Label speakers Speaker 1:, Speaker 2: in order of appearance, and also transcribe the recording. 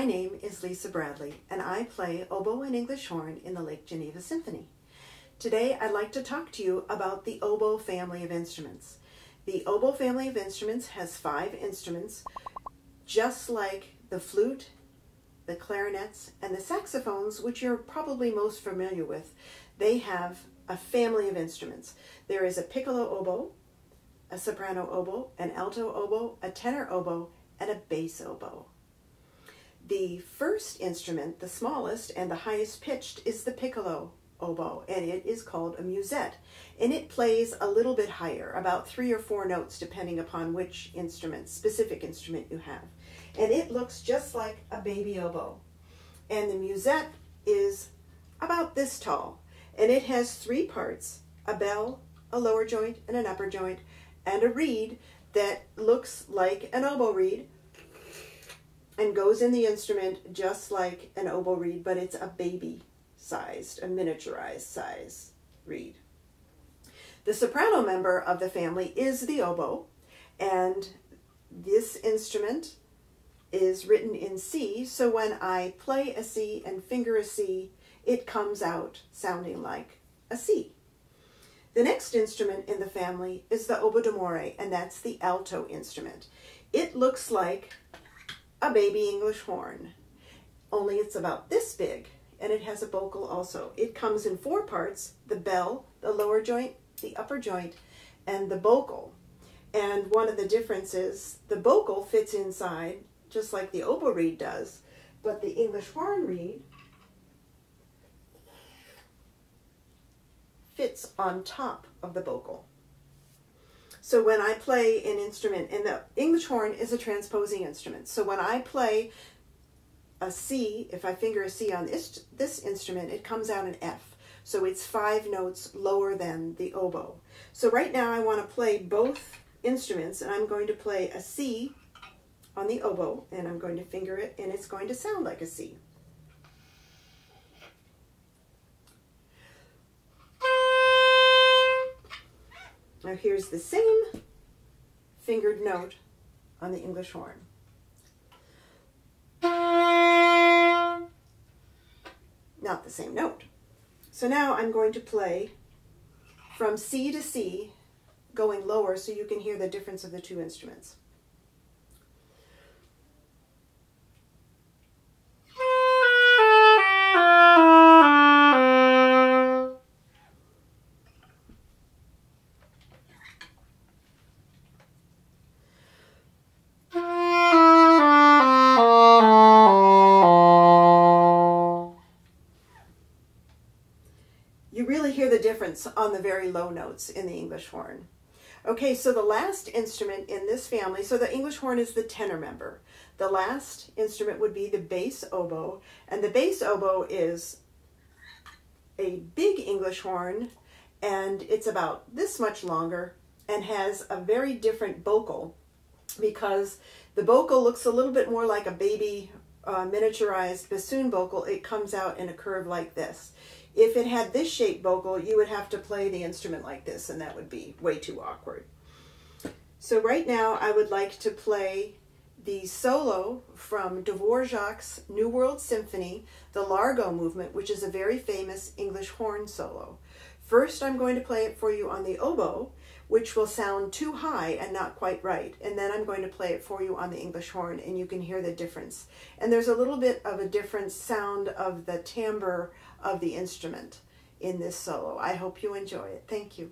Speaker 1: My name is Lisa Bradley, and I play oboe and English horn in the Lake Geneva Symphony. Today, I'd like to talk to you about the oboe family of instruments. The oboe family of instruments has five instruments, just like the flute, the clarinets, and the saxophones, which you're probably most familiar with. They have a family of instruments. There is a piccolo oboe, a soprano oboe, an alto oboe, a tenor oboe, and a bass oboe. The first instrument, the smallest and the highest pitched, is the piccolo oboe, and it is called a musette. And it plays a little bit higher, about three or four notes, depending upon which instrument, specific instrument you have. And it looks just like a baby oboe. And the musette is about this tall, and it has three parts, a bell, a lower joint, and an upper joint, and a reed that looks like an oboe reed, and goes in the instrument just like an oboe reed, but it's a baby sized, a miniaturized size reed. The soprano member of the family is the oboe, and this instrument is written in C, so when I play a C and finger a C, it comes out sounding like a C. The next instrument in the family is the oboe d'amore, and that's the alto instrument. It looks like a baby English horn, only it's about this big and it has a bocal also. It comes in four parts, the bell, the lower joint, the upper joint, and the bocal. And one of the differences, the bocal fits inside just like the oboe reed does, but the English horn reed fits on top of the bocal. So when I play an instrument, and the English horn is a transposing instrument. So when I play a C, if I finger a C on this, this instrument, it comes out an F. So it's five notes lower than the oboe. So right now I want to play both instruments, and I'm going to play a C on the oboe, and I'm going to finger it, and it's going to sound like a C. Now here's the same fingered note on the English horn. Not the same note. So now I'm going to play from C to C, going lower so you can hear the difference of the two instruments. On the very low notes in the English horn. Okay, so the last instrument in this family, so the English horn is the tenor member. The last instrument would be the bass oboe, and the bass oboe is a big English horn, and it's about this much longer and has a very different bocal because the bocal looks a little bit more like a baby uh, miniaturized bassoon bocal, it comes out in a curve like this. If it had this shaped bocal, you would have to play the instrument like this, and that would be way too awkward. So right now, I would like to play the solo from Dvorak's New World Symphony, the Largo movement, which is a very famous English horn solo. First, I'm going to play it for you on the oboe, which will sound too high and not quite right. And then I'm going to play it for you on the English horn, and you can hear the difference. And there's a little bit of a different sound of the timbre of the instrument in this solo. I hope you enjoy it. Thank you.